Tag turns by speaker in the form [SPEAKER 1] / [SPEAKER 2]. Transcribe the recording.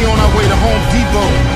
[SPEAKER 1] me on our way to Home Depot.